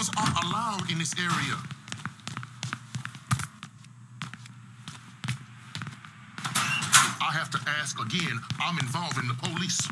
Customers aren't allowed in this area. I have to ask again. I'm involving the police.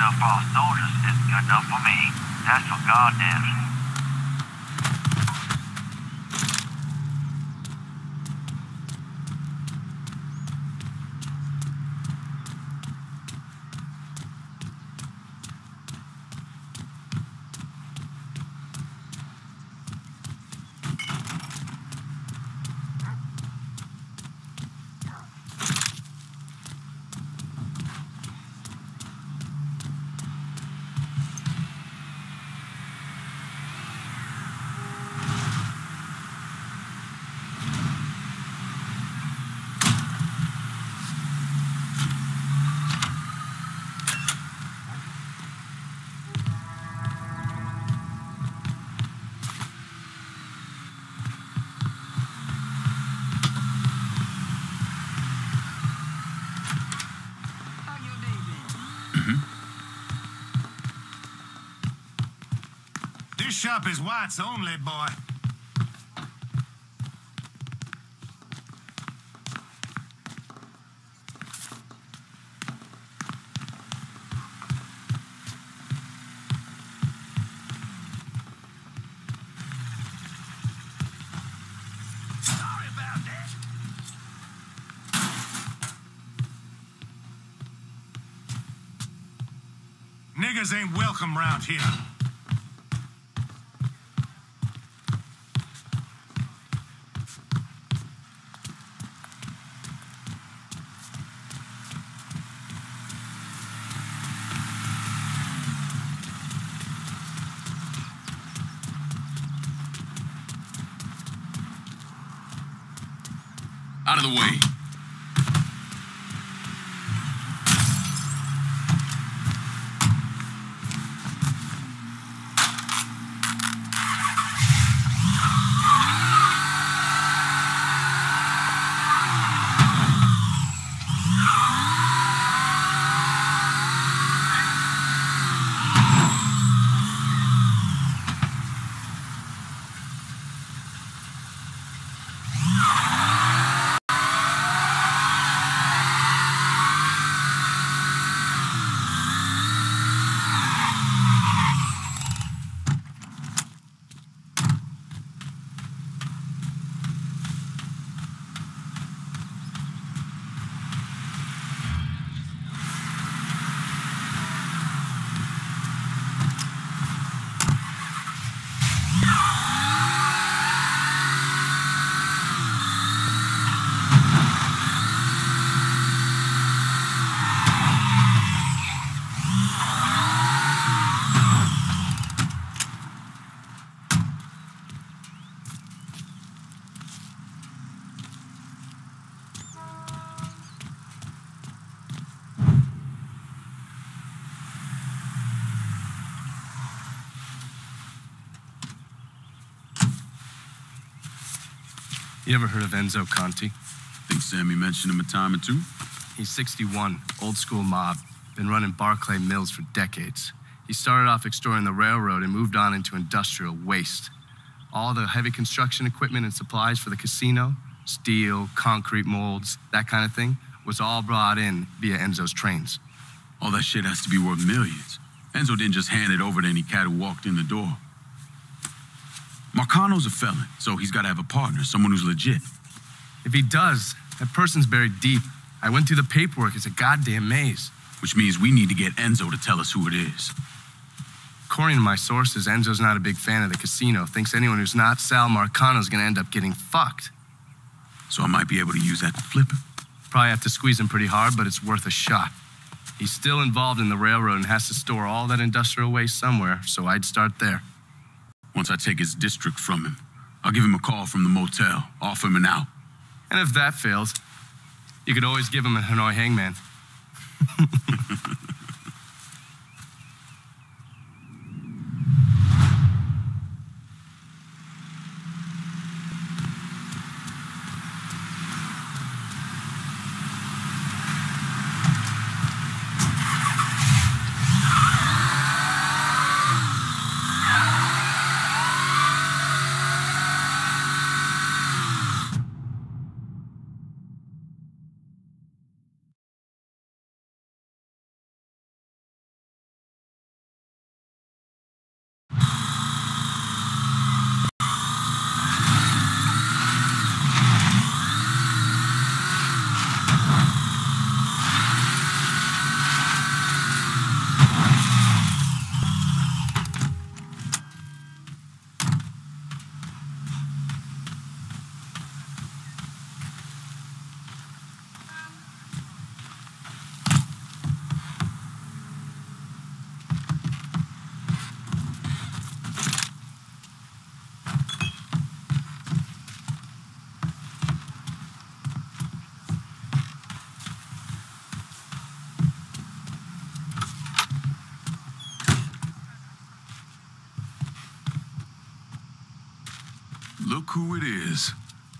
Enough for our soldiers, it's good enough for me. That's what goddamn sure. How your day been? Shop is whites only, boy. Niggas ain't welcome round here. Of the way. You ever heard of Enzo Conti? think Sammy mentioned him a time or two. He's 61, old school mob, been running Barclay Mills for decades. He started off extorting the railroad and moved on into industrial waste. All the heavy construction equipment and supplies for the casino, steel, concrete molds, that kind of thing, was all brought in via Enzo's trains. All that shit has to be worth millions. Enzo didn't just hand it over to any cat who walked in the door. Marcano's a felon, so he's got to have a partner, someone who's legit. If he does, that person's buried deep. I went through the paperwork, it's a goddamn maze. Which means we need to get Enzo to tell us who it is. According to my sources, Enzo's not a big fan of the casino, thinks anyone who's not Sal Marcano's gonna end up getting fucked. So I might be able to use that to flip him. Probably have to squeeze him pretty hard, but it's worth a shot. He's still involved in the railroad and has to store all that industrial waste somewhere, so I'd start there. Once I take his district from him, I'll give him a call from the motel, offer him an out. And if that fails, you could always give him a Hanoi hangman.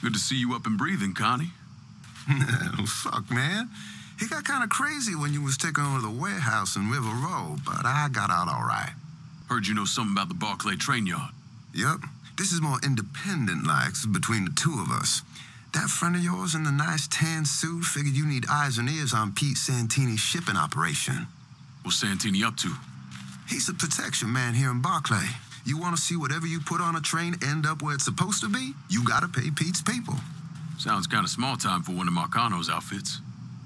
Good to see you up and breathing, Connie. Fuck, man. He got kind of crazy when you was taking over the warehouse in River Row, but I got out all right. Heard you know something about the Barclay train yard. Yep. This is more independent like between the two of us. That friend of yours in the nice tan suit figured you need eyes and ears on Pete Santini's shipping operation. What's Santini up to? He's a protection man here in Barclay. You want to see whatever you put on a train end up where it's supposed to be? You gotta pay Pete's people. Sounds kind of small time for one of Marcano's outfits.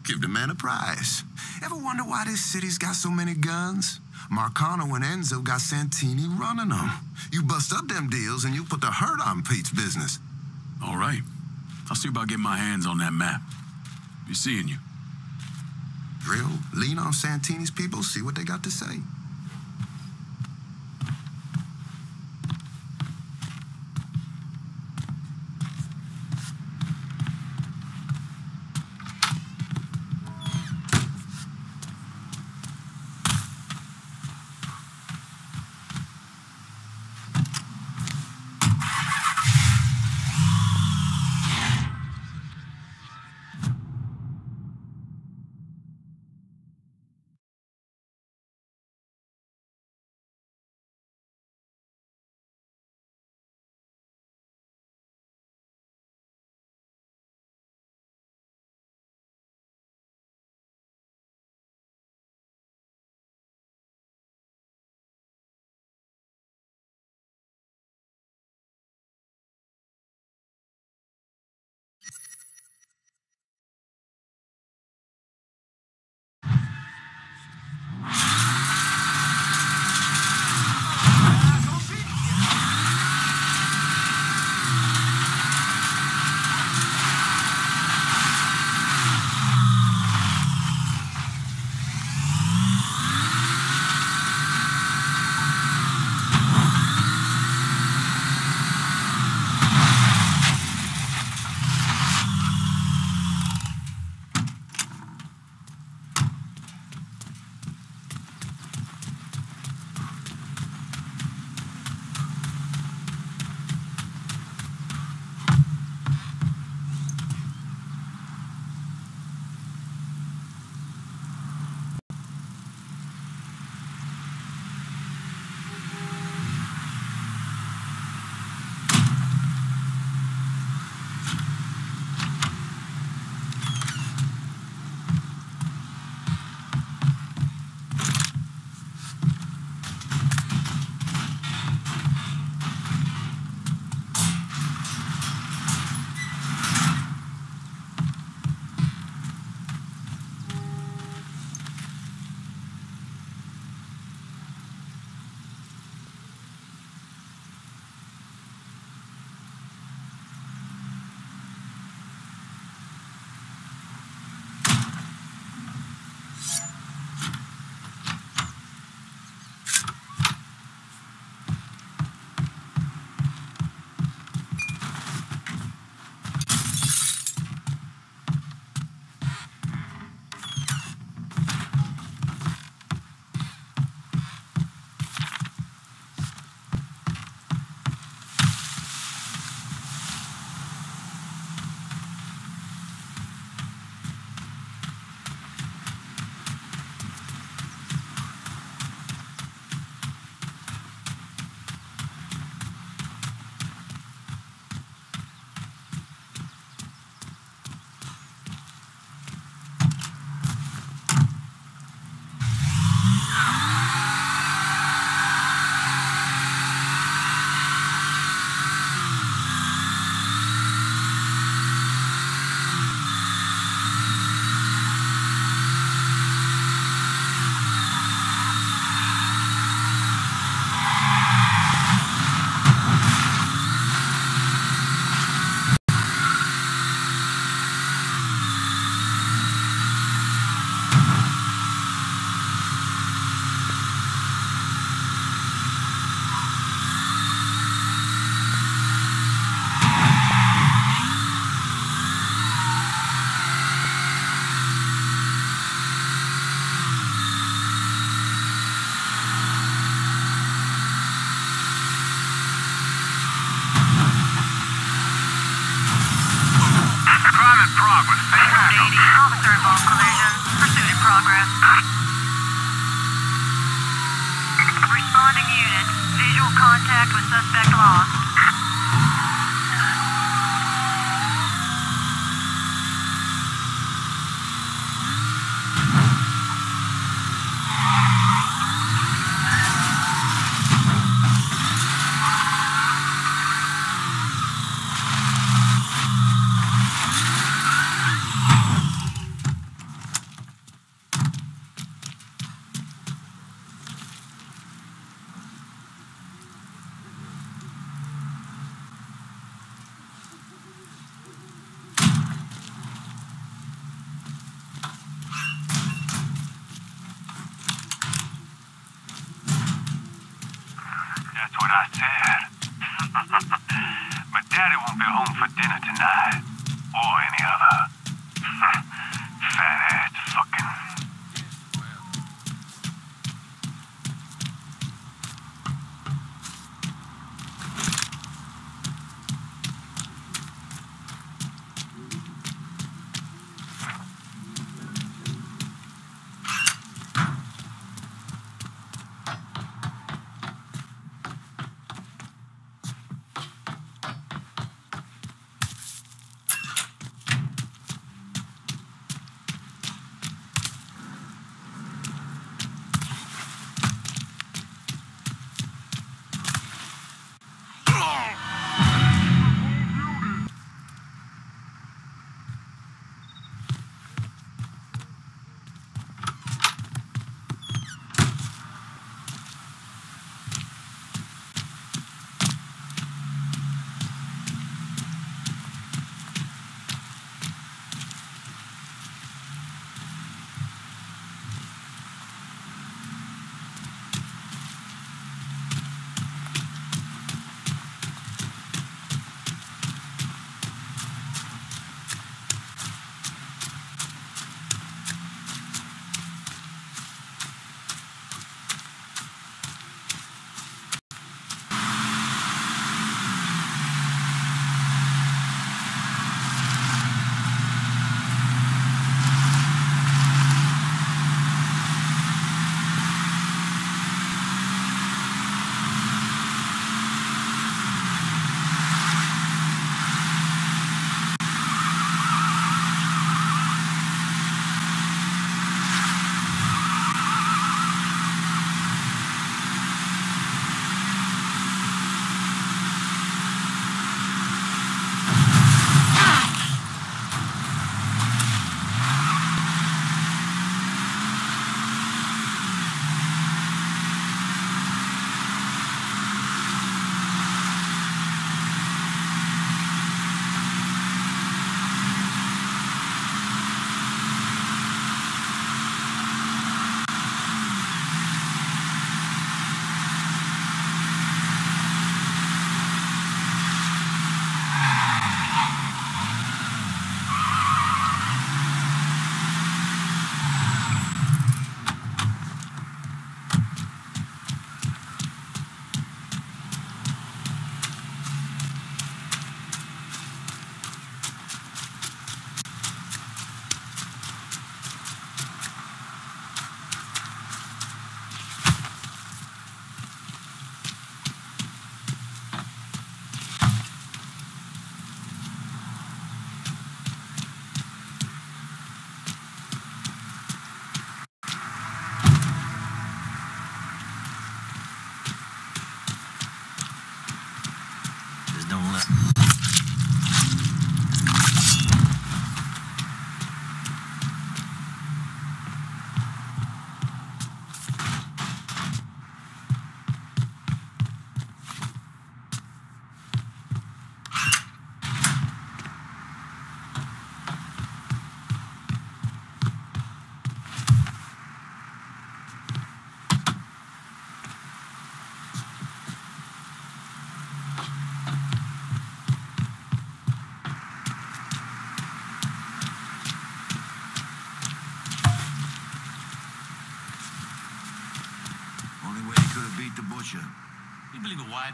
Give the man a prize. Ever wonder why this city's got so many guns? Marcano and Enzo got Santini running them. You bust up them deals and you put the hurt on Pete's business. All right. I'll see about getting my hands on that map. Be seeing you. Drill, lean on Santini's people, see what they got to say.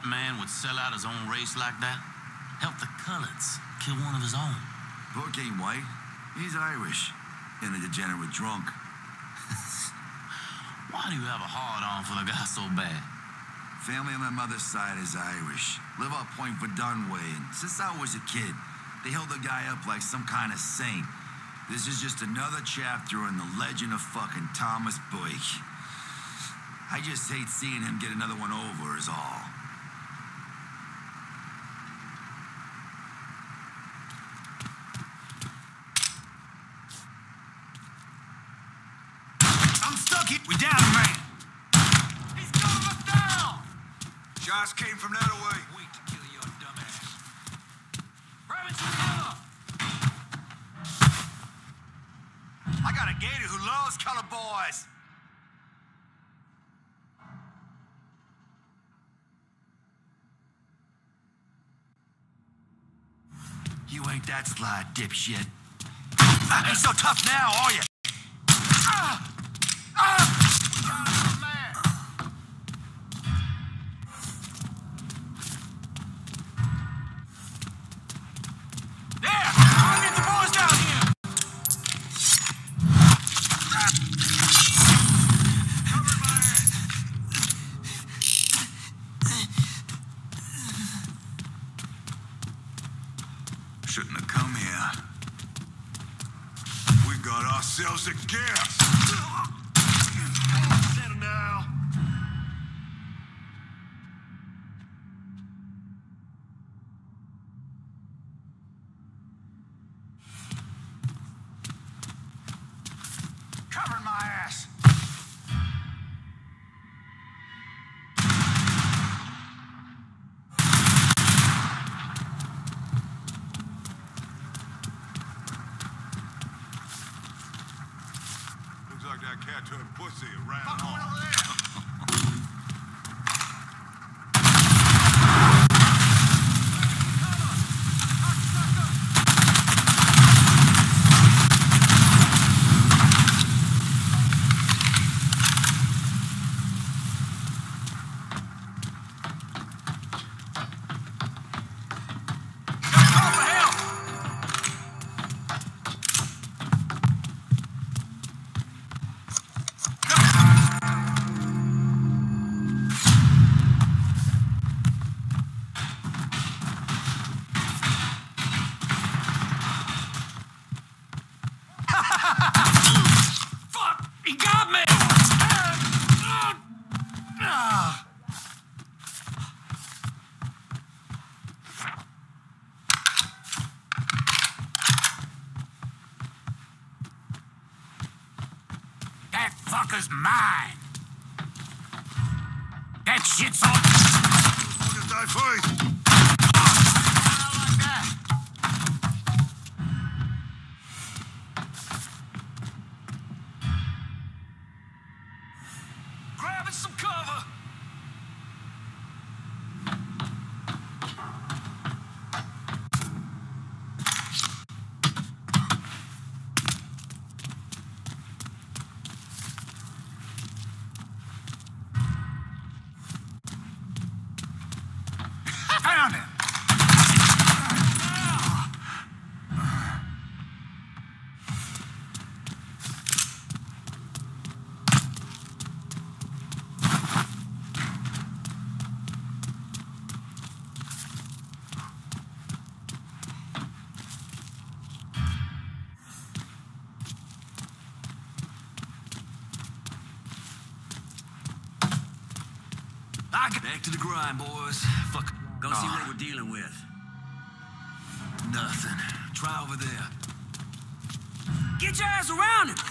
White man would sell out his own race like that? Help the coloureds kill one of his own. Burke ain't white. He's Irish. And a degenerate drunk. Why do you have a hard on for the guy so bad? Family on my mother's side is Irish. Live up Pointe Verdun way, and since I was a kid, they held the guy up like some kind of saint. This is just another chapter in the legend of fucking Thomas Burke. I just hate seeing him get another one over, is all. I'm stuck here. We down a man. He's got us down. Shots came from that away. Wait to kill your dumbass. Grab. I got a gator who loves color boys. You ain't that sly, dipshit. Ain't so tough now, are you? Back to the grind, boys. Fuck. Go oh. see what we're dealing with. Nothing. Try over there. Get your ass around him!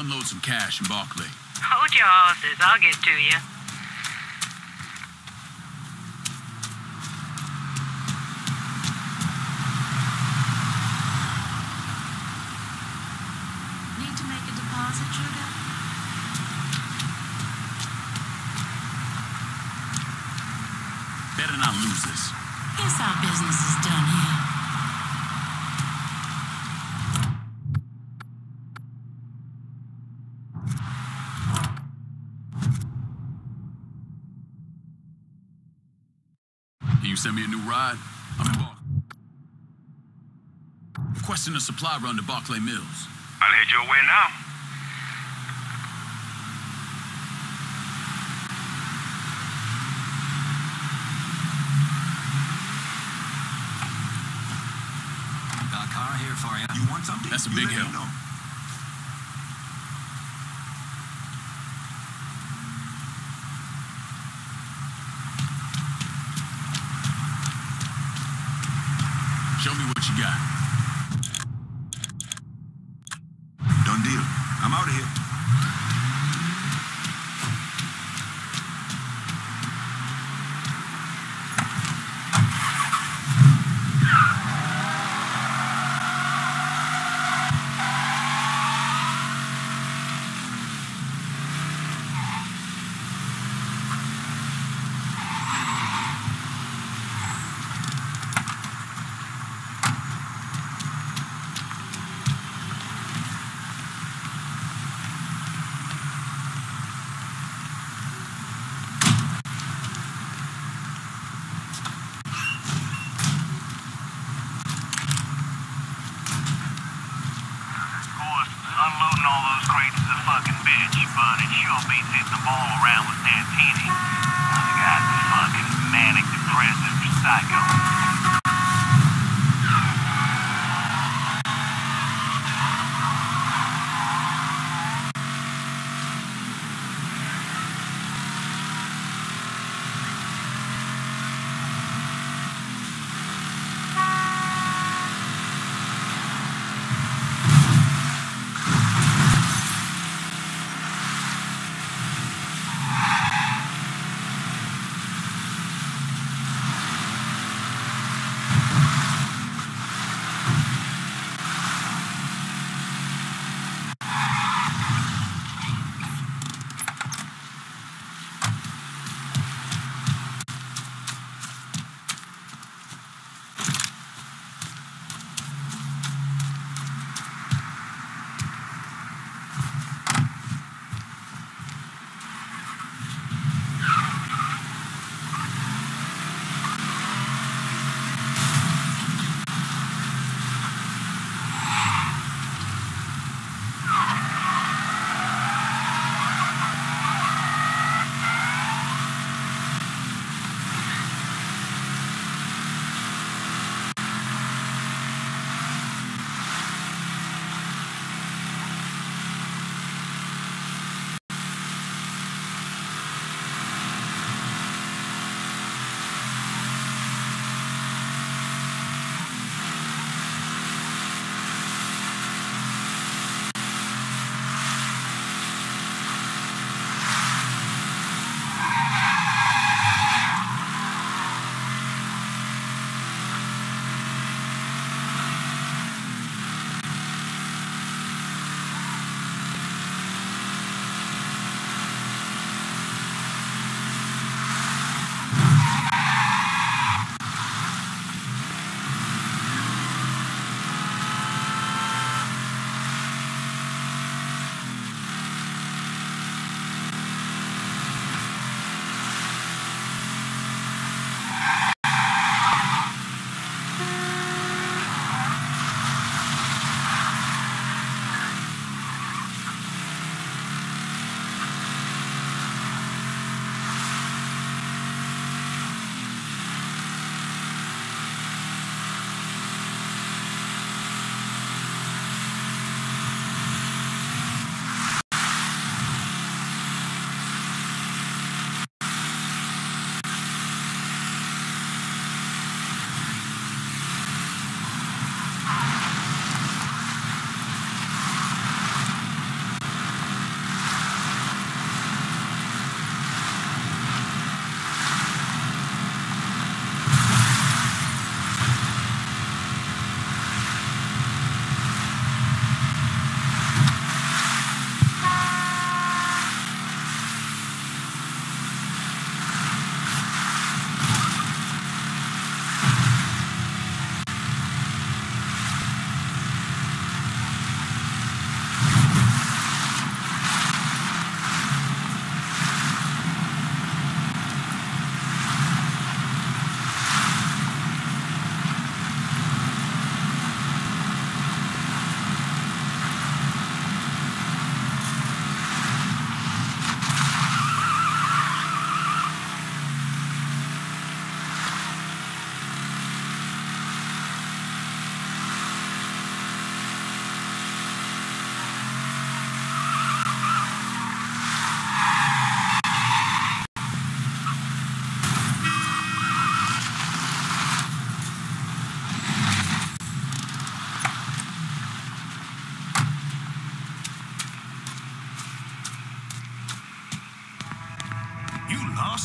Unload some cash in Barclay. Hold your horses. I'll get to you. Need to make a deposit, Truda? Better not lose this. Guess our business is done here. Can you send me a new ride? I'm in Barclay. Requesting a supply run to Barclay Mills. I'll head your way now. Got a car here for you. You want something? That's a You big let me help. know. Show me what you got. Done deal. I'm out of here. Of course, unloading all those crates is a fucking bitch, beats hitting the ball around with Santini. The guy's a fucking manic depressive psycho.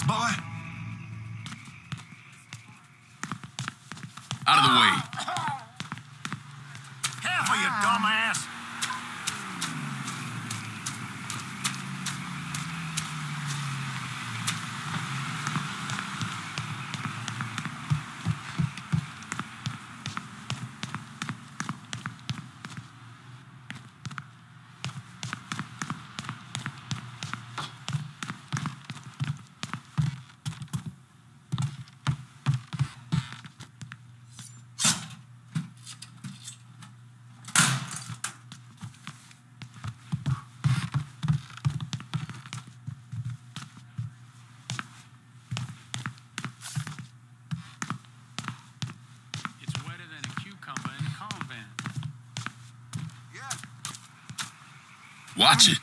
Lost, Watch it.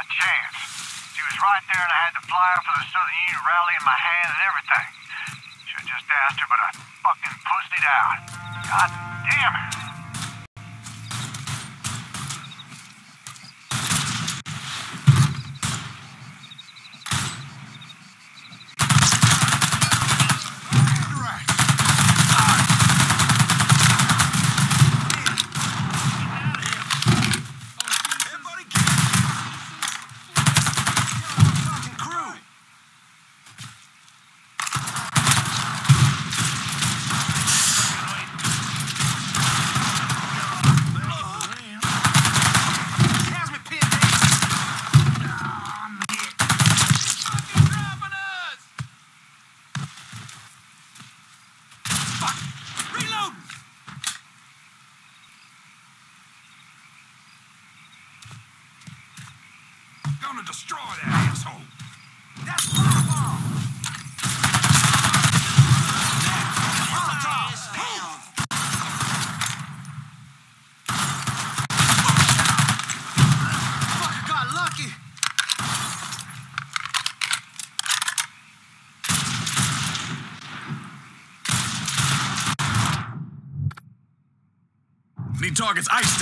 My chance. She was right there and I had the flyer for the Southern Union rally in my hand and everything. Should have just asked her, but I fucking pussed it out. God damn it. Gonna destroy that asshole. That's my fault. Fucker got lucky. Need targets iced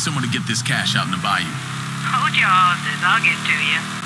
someone to get this cash out in the bayou. Hold your horses. I'll get to you.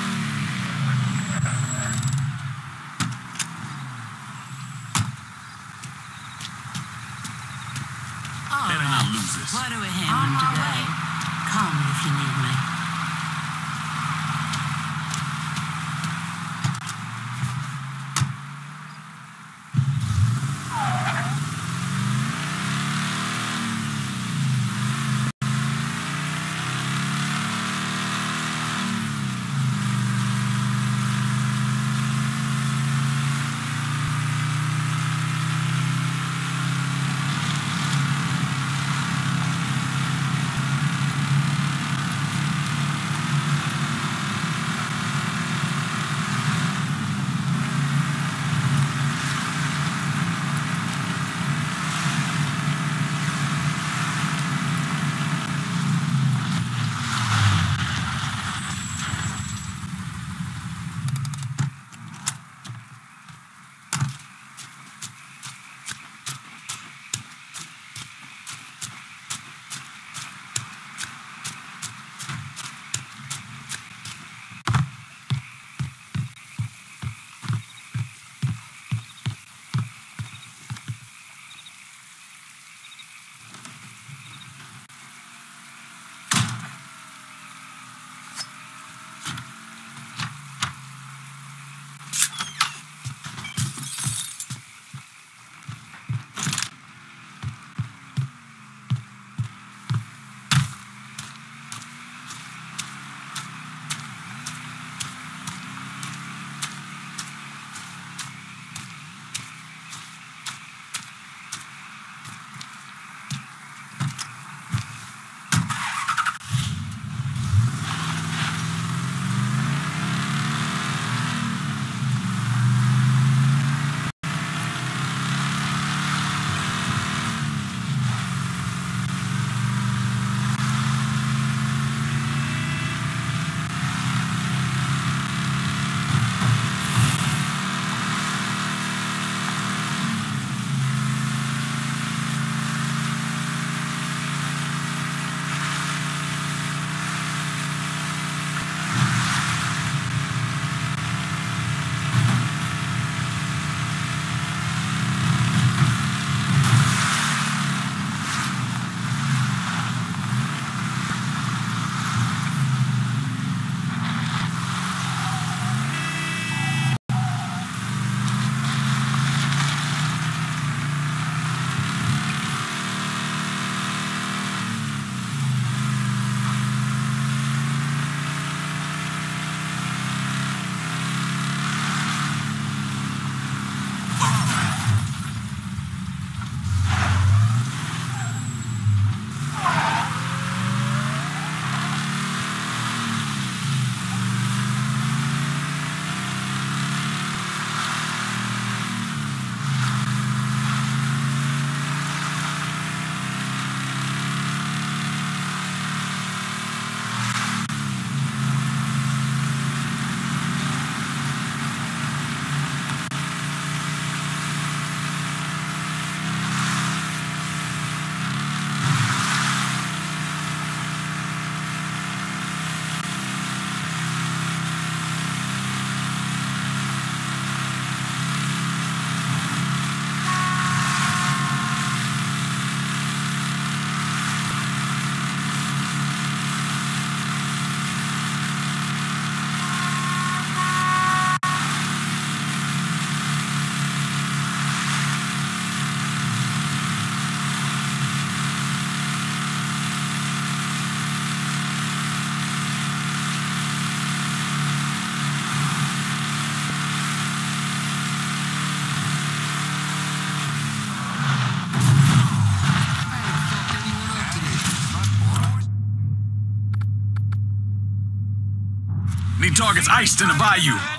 Targets iced in the bayou.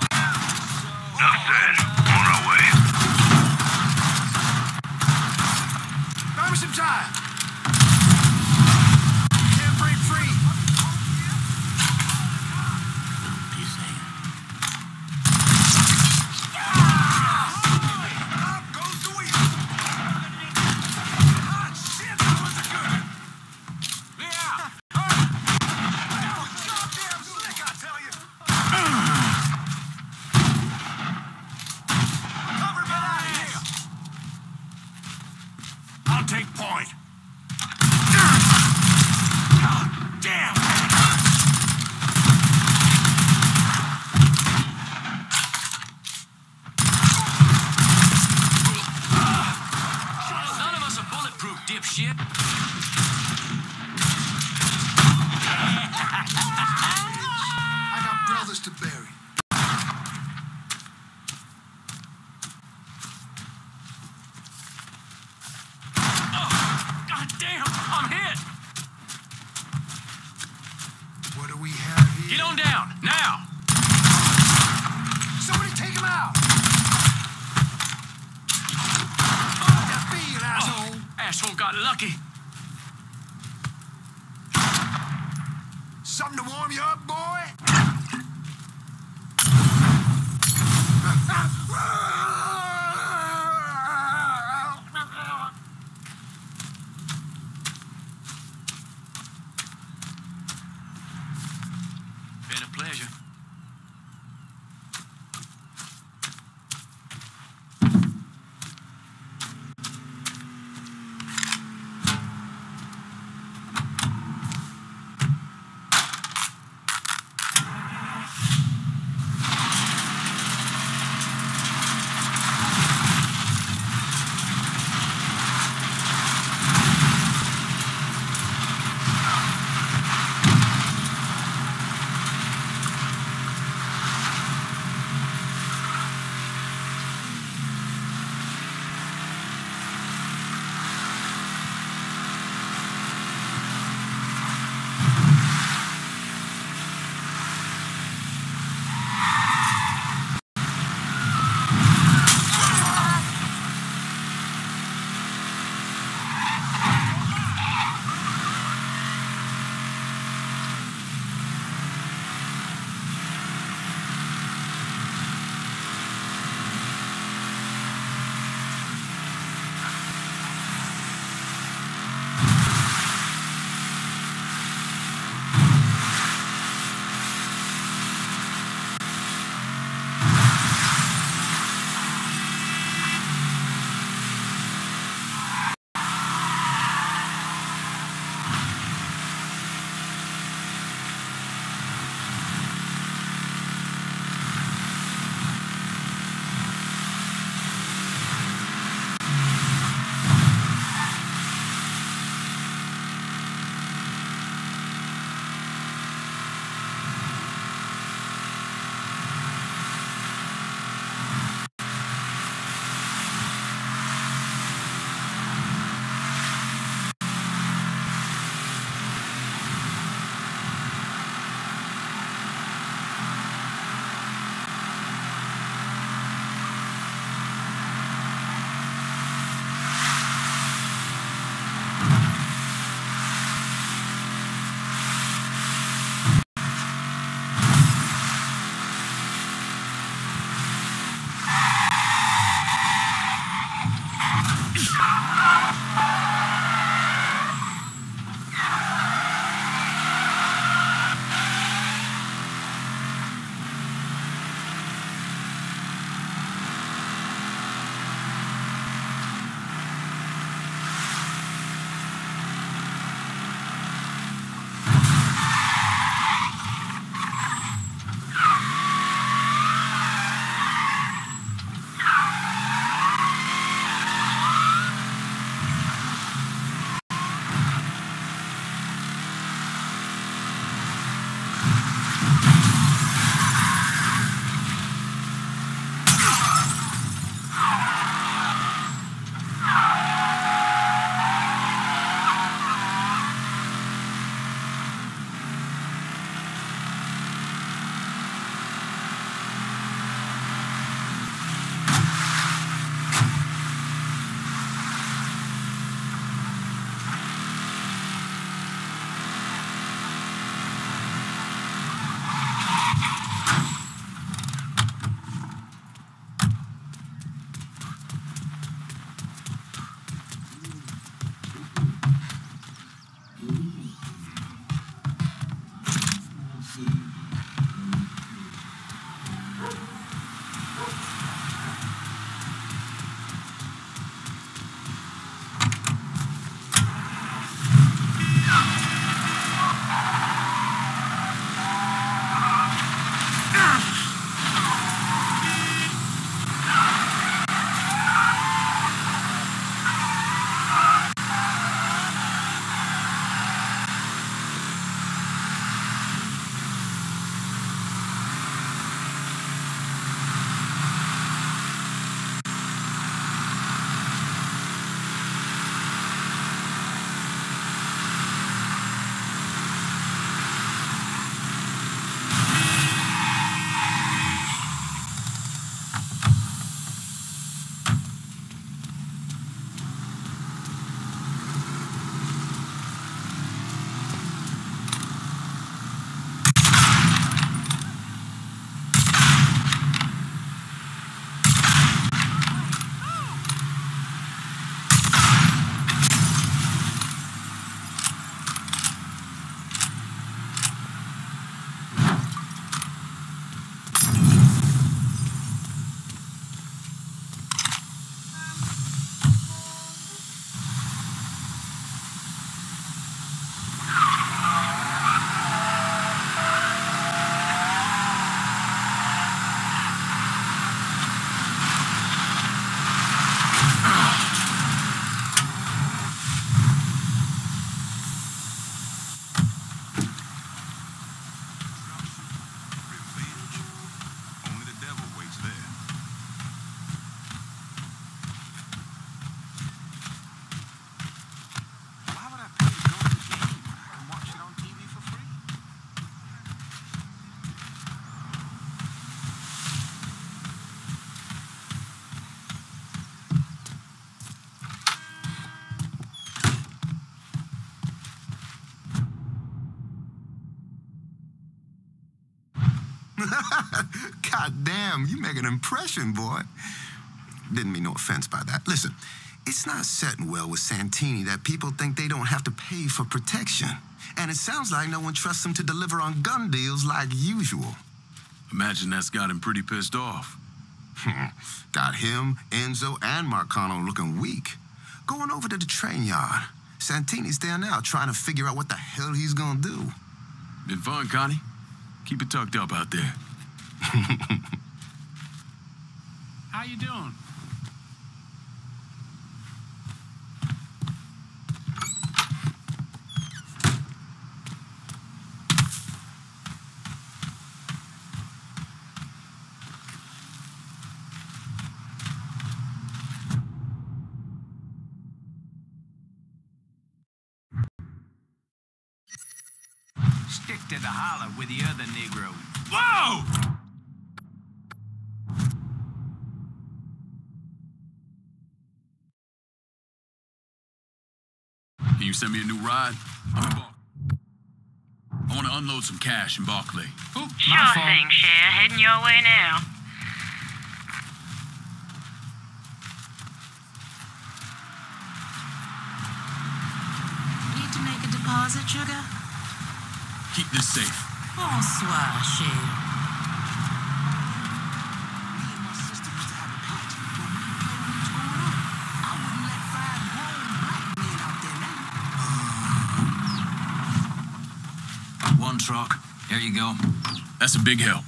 shit. God damn, you make an impression, boy. Didn't mean no offense by that. Listen, it's not setting well with Santini that people think they don't have to pay for protection. And it sounds like no one trusts him to deliver on gun deals like usual. Imagine that's got him pretty pissed off. Hmm. Got him, Enzo, and Marcano looking weak. Going over to the train yard. Santini's there now trying to figure out what the hell he's gonna do. Been fun, Connie. Keep it tucked up out there. How you doing? Stick to the holler with the other Negro. Whoa! Can you send me a new ride? I'm in Bar- I want to unload some cash in Barclay. Oh, Sure thing, Cher. Heading your way now. Need to make a deposit, sugar? Keep this safe. Bonsoir, cher. That's a big help.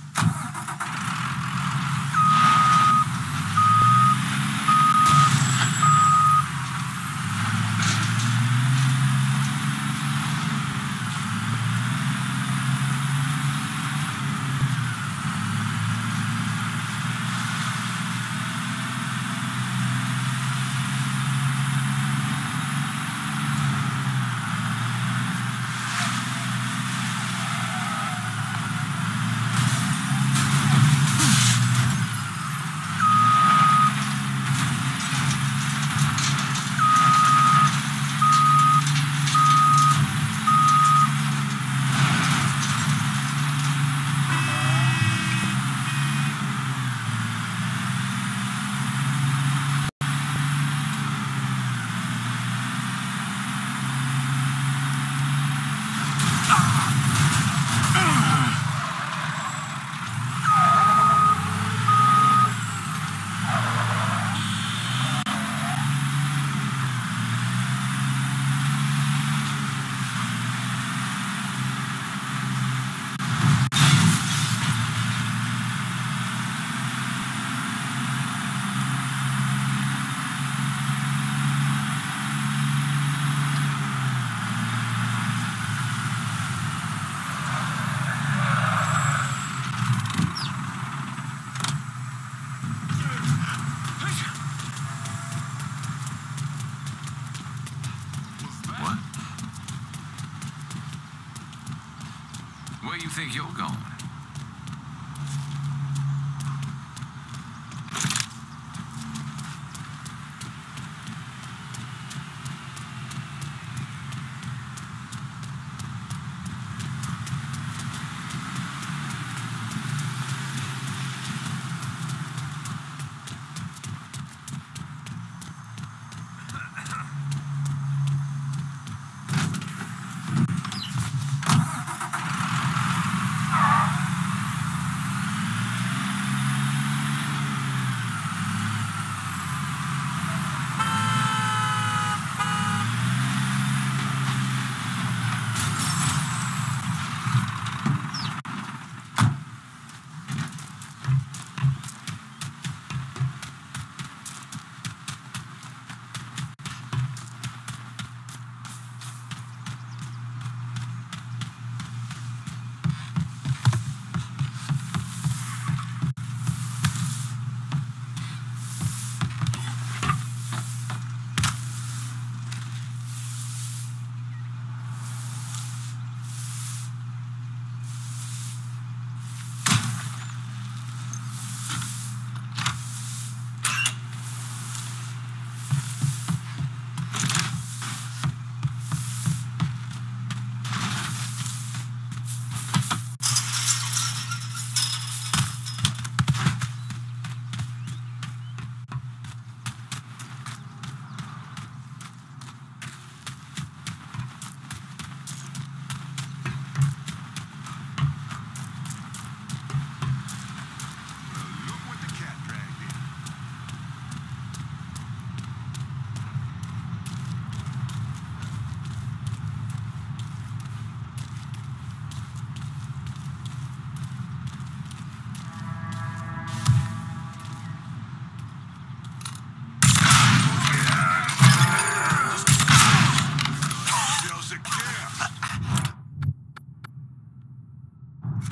You think you're going?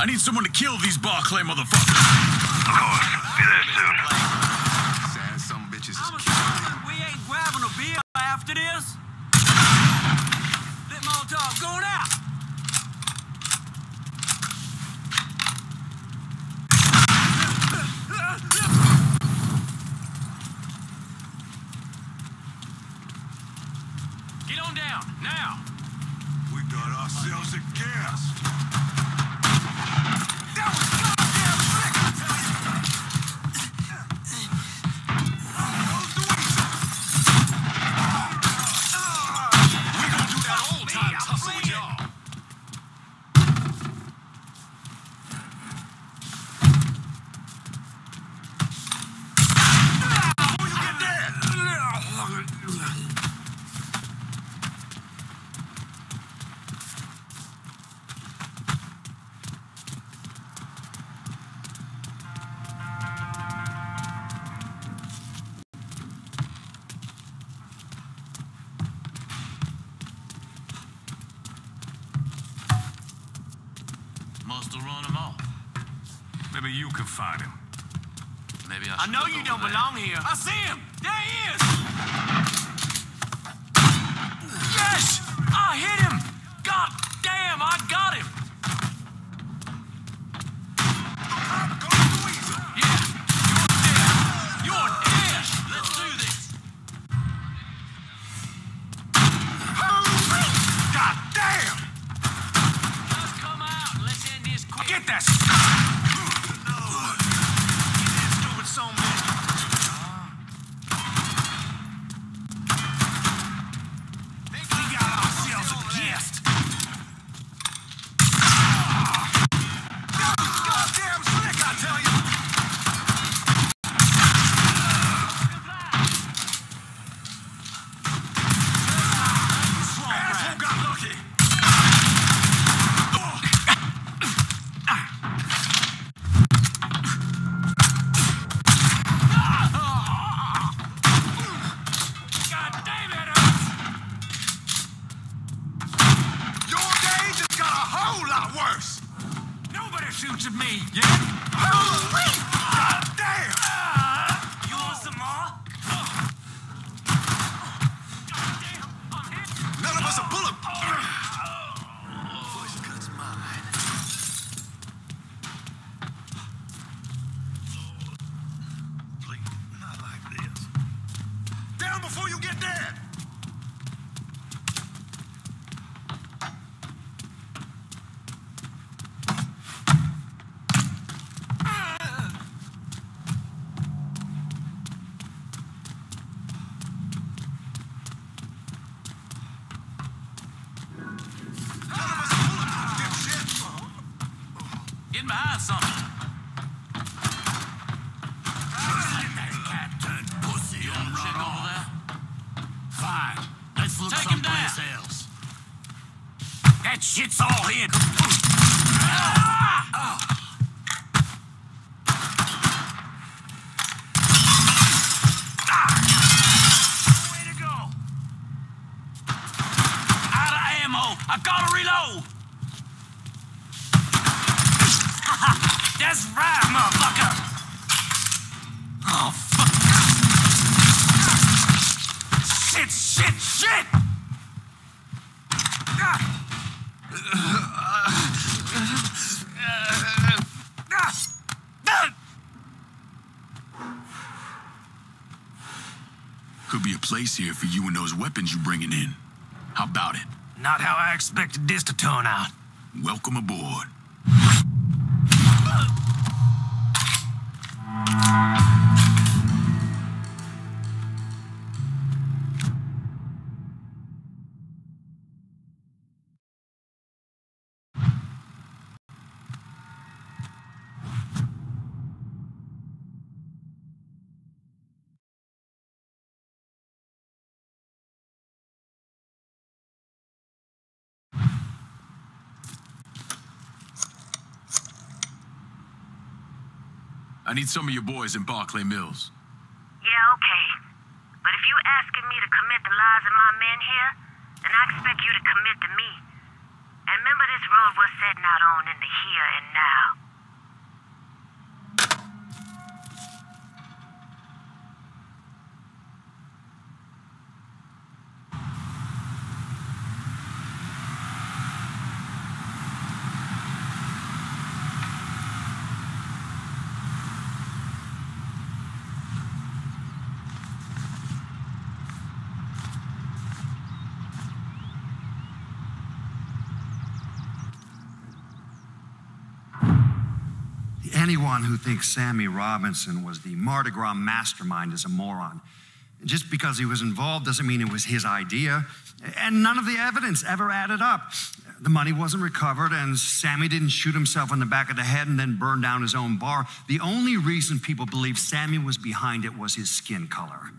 Need someone to kill these Barclay motherfuckers. Of course. Be there soon. Sad some bitches is I'm assuming we ain't grabbing a beer after this. Maybe Could be a place here for you and those weapons you're bringing in. How about it? Not how I expected this to turn out. Welcome aboard. Need some of your boys in Barclay Mills. Yeah, okay. But if you're asking me to commit the lives of my men here, then I expect you to commit to me. And remember this road we're setting out on in the here and now. Anyone who thinks Sammy Robinson was the Mardi Gras mastermind is a moron. Just because he was involved doesn't mean it was his idea. And none of the evidence ever added up. The money wasn't recovered, and Sammy didn't shoot himself in the back of the head and then burn down his own bar. The only reason people believe Sammy was behind it was his skin color.